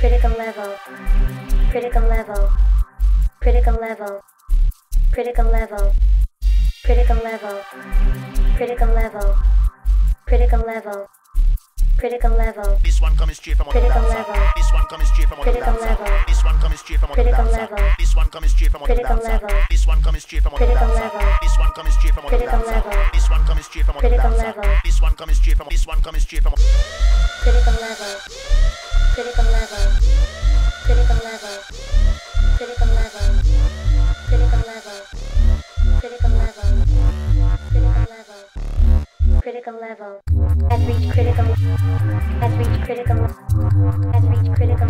critical level, critical level, critical level, critical level, critical level, critical level, critical level. Critical level. This one coming straight from Critical level. This one coming straight from Critical level. This one coming straight from Critical level. This one coming straight from Critical level. This one coming straight from Critical level. This one coming straight from Critical level. This one coming straight from Critical level. This one coming straight from this one coming straight from reached critical. Has reached critical. Has reached critical.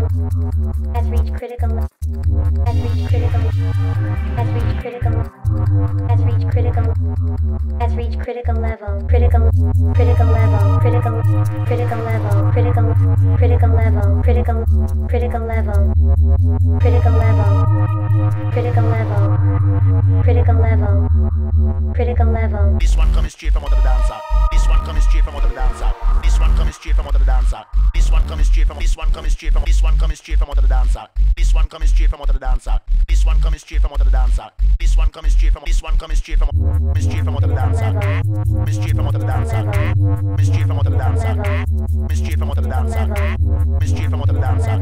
Has reached critical. Has reached critical. Has reached critical. Has reached critical. Has reached critical level. Critical. Critical level. Critical. Critical level. Critical. Critical level. Critical. Critical level. Critical level. Critical level. Critical level. Critical level. This one coming straight from another dancer coming straight from under the dancer. This one coming straight from under the dancer. This one coming straight from this one coming straight from this one coming straight from under the dancer. This one coming straight from under the dancer. This one coming straight from under the dancer. This one coming straight from this one coming straight from coming straight from under the dancer. Coming straight from under the dancer. Coming straight from under the dancer. Coming straight from under the dancer. Coming straight from under the dancer.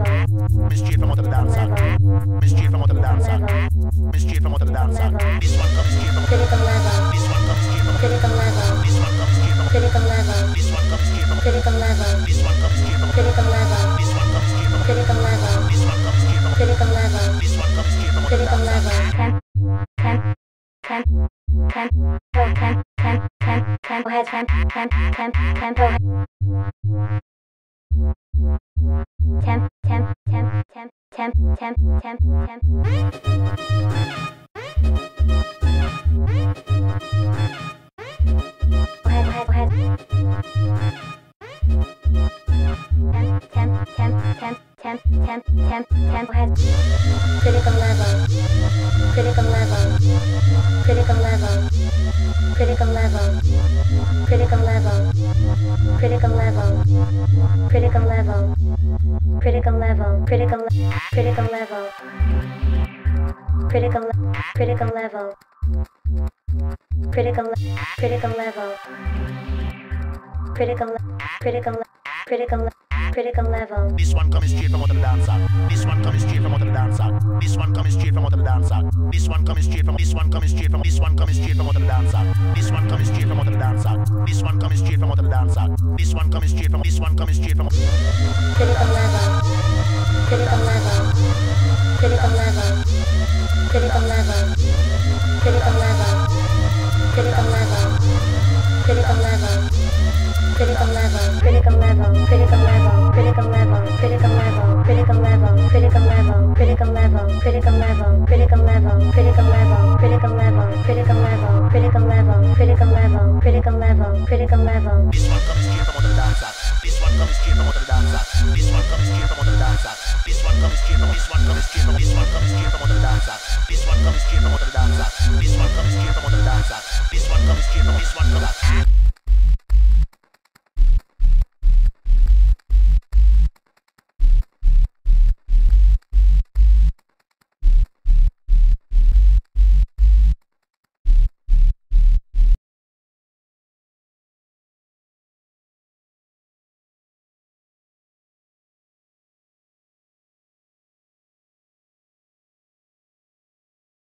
Coming straight from under the dancer. Coming straight from under the dancer. Coming straight from under the dancer. This one coming straight from this one coming straight from Critical level. this one coming straight from Critical level. this one coming straight from Critical level. this one coming straight from Critical level. Temp. Temp. Temp. Temp. Oh, temp. Temp. Temp. Tempo has temp. Temp. Temp. Tempo. Temp. Temp. Temp. Temp. Temp. Temp. Temp. Temp. Critical level. Critical level. Critical level. Critical. Critical. Critical. Critical level. This one coming straight from another dancer. This one coming straight from another dancer. This one coming straight from another dancer. This one coming straight from this one coming straight from this one coming straight from another dancer. This one coming straight from another dancer. This one coming straight from another dancer. This one coming straight from this one coming straight from Critical level. Critical level. Critical level. Critical level. Critical level. Critical level. Critical level critical level, critical level, critical level, critical level, critical level, critical level, critical level, critical level, critical level, critical level, critical level, critical level, critical level, critical level, critical level, critical level, critical level. This one comes straight from the dancer. This one comes straight from the dancer. This one comes straight from the dancer. This one comes straight from. This one comes straight from. This one comes straight from the dancer. This one comes straight the dancer. This one comes straight from dancer. This one comes straight from.